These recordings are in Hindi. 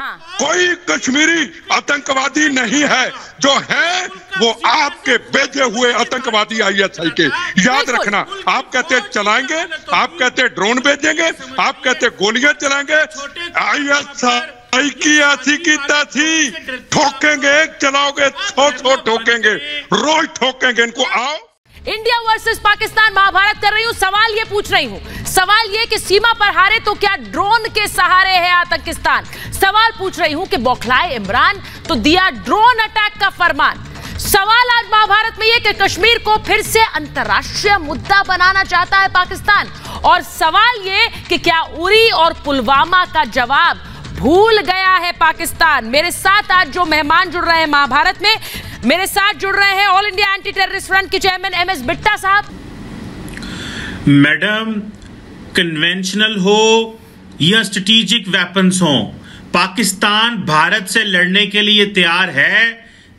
हाँ। कोई कश्मीरी आतंकवादी नहीं है। जो है वो आपके भेजे हुए आतंकवादी आईएसआई के। याद रखना आप कहते चलाएँगे आप कहते ड्रोन भेजेंगे आप कहते गोलियाँ चलाएँगे आईएसआई की ऐसी की तैसी ठोकेंगे चलाओगे सौ सौ ठोकेंगे रोज ठोकेंगे इनको आओ। इंडिया वर्सेस पाकिस्तान, महाभारत कर रही हूँ, सवाल ये पूछ रही हूँ। सवाल ये कि सीमा पर हारे तो क्या ड्रोन के सहारे है आतंकिस्तान? सवाल पूछ रही हूँ कि बौखलाए इमरान तो दिया ड्रोन अटैक का फरमान। सवाल आज महाभारत में ये कि कश्मीर को फिर से अंतर्राष्ट्रीय मुद्दा बनाना चाहता है पाकिस्तान। और सवाल ये कि क्या उरी और पुलवामा का जवाब भूल गया है पाकिस्तान? मेरे साथ आज जो मेहमान जुड़ रहे हैं महाभारत में मेरे साथ जुड़ रहे हैं all India anti terrorist front के चेयरमैन एम एस बिट्टा साहब। मैडम कन्वेंशनल हो या स्ट्रेटेजिक वेपन्स हो पाकिस्तान भारत से लड़ने के लिए तैयार है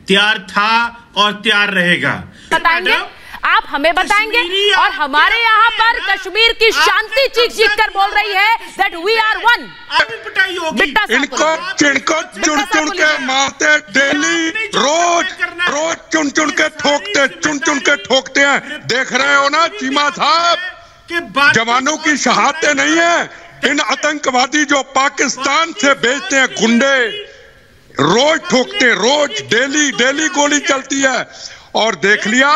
तैयार था और तैयार रहेगा। बताएँगे मैडम, आप हमें बताएँगे और हमारे यहाँ पर कश्मीर की शांति चीख चीख कर बोल रही है दैट वी आर वन इनको चिड़को चुन चुन के मारते डेली रोज रोज चुन चुन के ठोकते चुन चुन के ठोकते हैं। देख रहे हो ना चीमा साहब कि जवानों की शहादतें नहीं है। इन आतंकवादी जो पाकिस्तान से भेजते हैं गुंडे रोज ठोकते रोज डेली डेली गोली चलती है। और देख लिया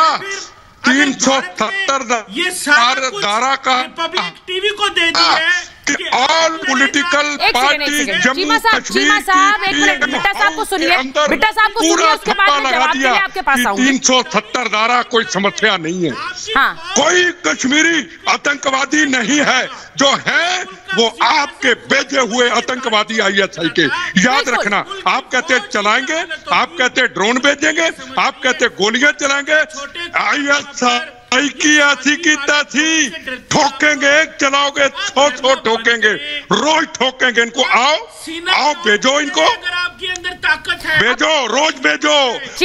तीन सौ सत्तर ये सारा धारा का रिपब्लिक टीवी को दे दी है। कि all political party Jammu Kashmir Cheema साहब एक की मिनट बिट्टा साहब को सुनिए। बिट्टा साहब को पूरा थप्पा लगा दिया लिए आपके पास कि आऊँगी। 370 धारा कोई समस्या नहीं है। हाँ। कोई कश्मीरी आतंकवादी नहीं है। जो है वो आपके भेजे हुए आतंकवादी आईएसआई के। याद रखना आप कहते चलाएँगे आप कहते ड्रोन भेजेंगे आप कहते गोलियाँ चलाएँगे। आईएसआई की ठोकेंगे चलाओगे सौ सौ ठोकेंगे रोज ठोकेंगे इनको। आओ आओ भेजो इनको। भेजो रोज भेजो।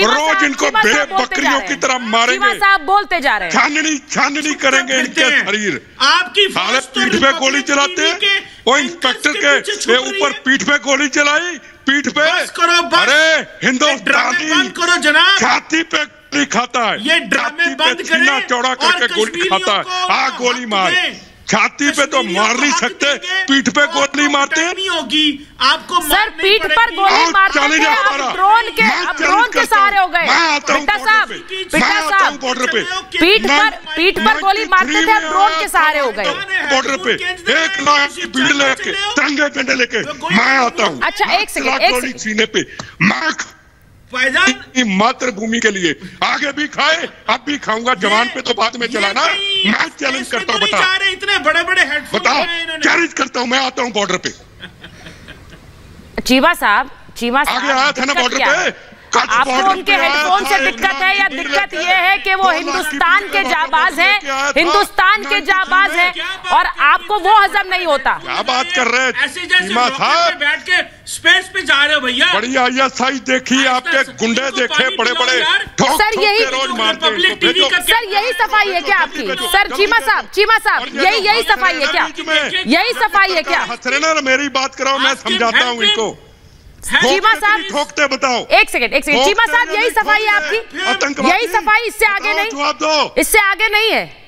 रोज इनको बकरियों की। तरह मारेंगे। साहब बोलते जा रहे हैं। छाननी छाननी करेंगे इनके शरीर। आपकी तो पीठ पे गोली चलाते वो इंस्पेक्टर के ऊपर पीठ पे गोली चलाई पीठ पे। अरे हिंदुस्तानी बंद करो जनाब। छाती पे गोली खाता है। ये ड्रामे बंद करें चौड़ा करके गोली खाता है। आ गोली मार। छाती पे तो मार नहीं सकते पीठ पे गोली मारते होगी आपको सर पीठ पर गोली मारते। ड्रोन के ड्रोन के सहारे हो। गए। मैं बिट्टा साहब पे। बिट्टा हूँ साहब। border पे। पीठ पर पीठ पर गोली मारते थे अब ड्रोन के सहारे हो गए। बॉर्डर पे। एक लाख की भीड़ लेके तिरंगे झंडे लेके मैं आता हूँ। अच्छा, एक सेकंड, एक सीने पे। मैं भाईजान। मातृभूमि के लिए। आगे भी खाए अब भी खाऊँगा। जवान पे तो बाद में चलाना। मैं चैलेंज करता हूँ बता। रहे, इतने बड़े बड़े बताओ चैलेंज करता हूँ मैं आता हूँ बॉर्डर पे। चीवा साहब चीवा साहब आगे आया था ना बॉर्डर पे? आपको उनके हेडफोन से दिक्कत है या दिक्कत ये है कि वो हिंदुस्तान के जाबाज हैं हिंदुस्तान के जाबाज हैं और आपको वो हजम नहीं होता। क्या बात कर रहे हैं? बैठ के स्पेस पे जा रहे हो भैया। बड़ी आईएसआई देखी आपके गुंडे देखे बड़े बड़े। ठोक सर, यही रोज तो। सर यही सफ़ाई है क्या आपकी? सर चीमा साहब चीमा साहब यही यही सफ़ाई है क्या? यही सफ़ाई है क्या? ना मेरी बात कराओ मैं समझाता हूँ इनको। चीमा साहब- ठोकते बताओ। एक सेकंड एक सेकंड चीमा साहब यही सफ़ाई है। आपकी? यही सफ़ाई इससे आगे नहीं? इससे आगे नहीं है।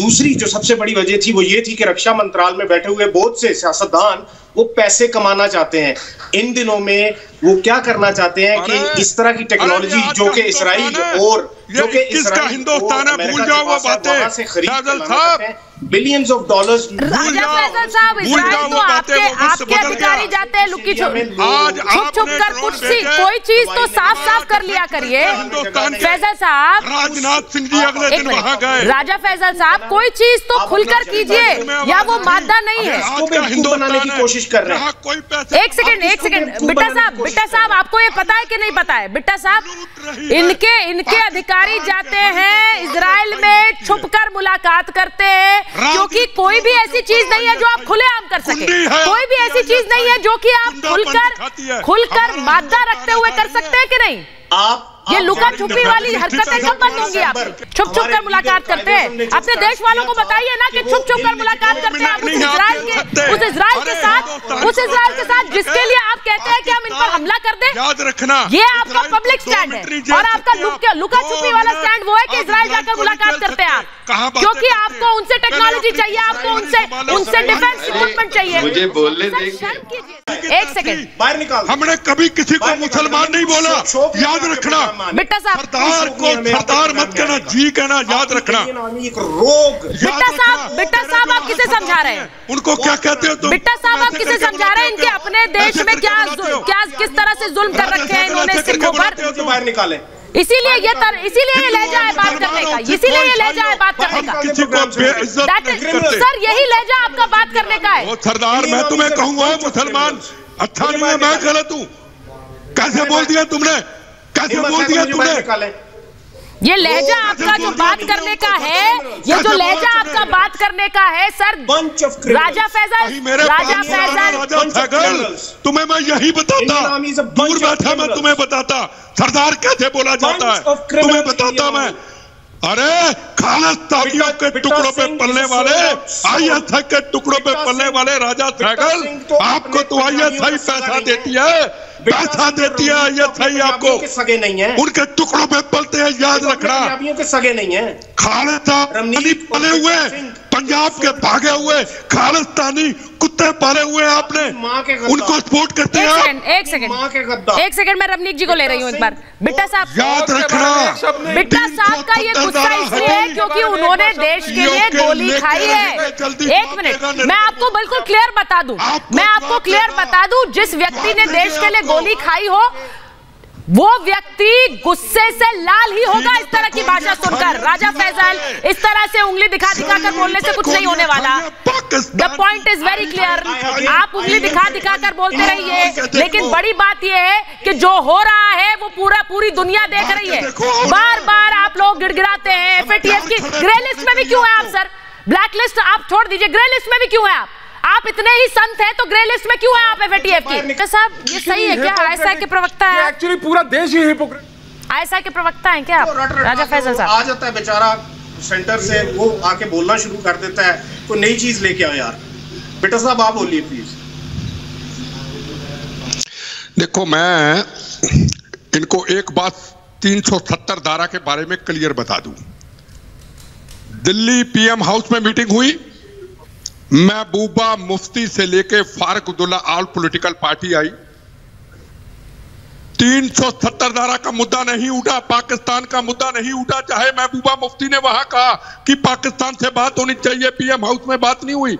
दूसरी जो सबसे बड़ी वजह थी वो ये थी कि रक्षा मंत्रालय में बैठे हुए बहुत से सियासतदान वो पैसे कमाना चाहते हैं। इन दिनों में वो क्या करना चाहते हैं कि इस तरह की टेक्नोलॉजी जो का इसराइल और जो कि 21 इसराइल हिंदुस्तान है, भूल जाओ वो बातें। से खरीद फैजल साहब। बिलियंस ऑफ़ डॉलर्स राजा जाओ, साहब भूल इसराइल जाओ तो वो बातें, आपके वो मुझसे आपके बदल अधिकारी गया। जाते हैं लुकी छुप छुप छुप कर कुछ सी कोई चीज़ तो साफ़ साफ़ कर लिया करिए। फैजल साहब राजनाथ सिंह जी अगले दिन वहाँ गए। राजा फैजल साहब कोई चीज़ तो खुलकर कीजिए या वो मादा नहीं है। बनाने की कोशिश कर रहे हैं। एक सेकंड एक सेकंड बिट्टा साहब बिट्टा साहब आपको ये पता है कि नहीं पता है? बिट्टा साहब है। इनके इनके अधिकारी जाते हैं इसराइल में छुपकर मुलाकात करते हैं क्योंकि कोई भी ऐसी चीज़ नहीं है जो आप खुलेआम कर सके। कोई भी ऐसी चीज़ नहीं है जो कि आप। खुलकर खुलकर मादा रखते हुए कर सकते हैं। कि नहीं? आप ये लुका छुपी वाली हरकतें कब बंद होंगी आप। छुप छुप कर मुलाकात करते हैं। अपने देश वालों को बताइए ना कि छुप छुप कर मुलाकात करते हैं आप उस इसराइल के उस इसराइल के साथ उस इसराइल के साथ जिसके लिए आप कहते हैं कि हम इन पर हमला कर दें याद रखना। ये आपका पब्लिक स्टैंड है और आपका लुक आप। लुका छुपी वाला स्टैंड वो है कि इसराइल जाकर मुलाकात करते हैं आप। क्योंकि आपको उनसे टेक्नोलॉजी चाहिए आपको उनसे उनसे डिफेंस इक्विपमेंट चाहिए। मुझे बोलने एक सेकंड बाहर निकाल। हमने कभी किसी को मुसलमान नहीं बोला। याद रखना। बिट्टा साहब। सरदार को सरदार मत कहना जी कहना याद रखना। इंडियन एक रोग। बिट्टा साहब- बिट्टा साहब, आप किसे समझा रहे हैं? उनको क्या कहते हो तुम? बिट्टा साहब आप किसे समझा रहे हैं इनके अपने देश में क्या क्या किस तरह से जुल्म कर रखे हैं इन्होंने सिखों पर हो बाहर निकाले। इसीलिए ये तर इसीलिए ये लहजा है बात करने का। इसीलिए ये लहजा है बात करने का। किसी को बेइज्जत सर यही लहजा आपका बात करने का है। सरदार मैं तुम्हें कहूँगा मुसलमान अच्छा नहीं है मैं गलत हूँ। कैसे बोल दिया तुमने? कैसे बोल दिया तुमने? निकाले। ये लहजा आपका जो बात करने का है ये जो लहजा आपका बात करने का है सर. राजा फैजल राजा फैजल. तुम्हें मैं यही बताता दूर बैठा मैं तुम्हें बताता सरदार कैसे बोला जाता है? तुम्हें बताता मैं। अरे खालिस्तानियों बिट्टा- के टुकड़ों पे पलने वाले आईएसआई के टुकड़ों पे पलने वाले राजा बिट्टा फैगल सिंह तो आपको तो आईएसआई के पैसा देती है पैसा देती है आईएसआई आपको। सगे नहीं है। उनके टुकड़ों पे पलते हैं याद रखना। के सगे नहीं है। खालिस्तानी पले हुए पंजाब के भागे हुए खालिस्तानी कुत्ते पाले हुए आपने। उनको सपोर्ट करते एक हैं एक सेकंड माँ के एक सेकंड मैं रवनीक जी को ले रही हूँ एक बार। बिट्टा साहब याद रखना। बिट्टा साहब का ये गुस्सा इसलिए है क्योंकि उन्होंने देश के लिए गोली खाई है। एक मिनट मैं आपको बिल्कुल क्लियर बता दूँ। मैं आपको क्लियर बता दूँ जिस व्यक्ति ने देश के लिए गोली खाई हो वो व्यक्ति गुस्से से लाल ही होगा इस तरह की भाषा सुनकर। राजा फैजल इस तरह से उंगली दिखा दिखा कर बोलने से कुछ नहीं होने वाला। The point is very clear आप उंगली दिखा दिखा कर बोलते रहिए। लेकिन बड़ी बात यह है कि जो हो रहा है वो पूरा पूरी दुनिया देख रही है। बार बार आप लोग गिड़गिड़ाते हैं। एफएटीएफ की ग्रे लिस्ट में भी क्यों है आप सर ब्लैक लिस्ट आप छोड़ दीजिए। ग्रे लिस्ट में भी क्यों है आप? आप इतने ही संत हैं तो ग्रे लिस्ट में क्यों है आप एफएटीएफ की तो साहब ये सही है क्या? आईएसआई के प्रवक्ता है? एक्चुअली पूरा देश ही हिपोक्रेट आईएसआई के प्रवक्ता हैं क्या राजा फैजल साहब। आ जाता है बेचारा सेंटर से वो आके बोलना शुरू कर देता है कोई नई चीज़ लेके आओ यार। बेटा साहब आप बोलिए प्लीज़ देखो मैं इनको एक बात 370 धारा के बारे में क्लियर बता दूँ। दिल्ली पीएम हाउस में मीटिंग हुई। महबूबा मुफ्ती से लेके Farooq Abdullah all political party आई। 370 धारा का मुद्दा नहीं उठा, पाकिस्तान का मुद्दा नहीं उठा, चाहे महबूबा मुफ्ती ने वहाँ कहा कि पाकिस्तान से बात होनी चाहिए, पीएम हाउस में बात नहीं हुई।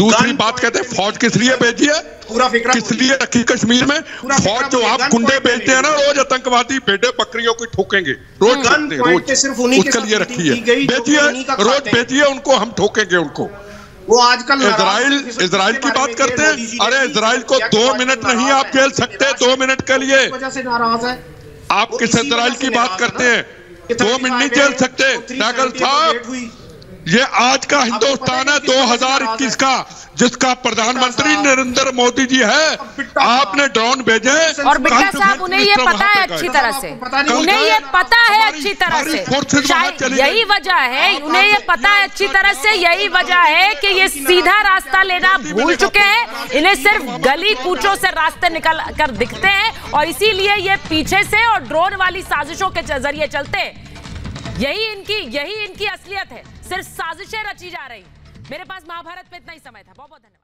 दूसरी बात कहते हैं फौज किस लिए भेजी है? पूरा फिक्रा किस लिए रखी कश्मीर में? फौज जो आप गुंडे भेजते हैं ना रोज आतंकवादी भेड़े बकरियों को ठोकेंगे। रोज रोज। सिर्फ़ उसके लिए रखी है। भेजिए रोज भेजिए उनको हम ठोकेंगे उनको। वो आजकल इसराइल इसराइल की बात करते हैं। अरे इसराइल को दो मिनट नहीं आप? जेल सकते दो मिनट के लिए। आप किस इसी इसराइल की बात करते हैं? दो मिनट नहीं 35 जेल सकते। 370 नागल साहब। ये आज का हिंदुस्तान है है कि किस तरह से 2021 का जिसका प्रधानमंत्री नरेंद्र मोदी जी है। आपने ड्रोन भेजे। और बिट्टा साहब उन्हें ये पता है अच्छी तरह से। उन्हें ये पता है अच्छी तरह से। यही वजह है। उन्हें ये पता है अच्छी तरह से यही वजह है कि ये सीधा रास्ता लेना भूल चुके हैं। इन्हें सिर्फ़ गली कूचों से रास्ते निकल कर दिखते हैं और इसीलिए ये पीछे से और ड्रोन वाली साजिशों के ज़रिए चलते हैं। यही इनकी यही इनकी असलियत है। सिर्फ़ साजिशें रची जा रही। मेरे पास महाभारत में इतना ही समय था। बहुत बहुत धन्यवाद।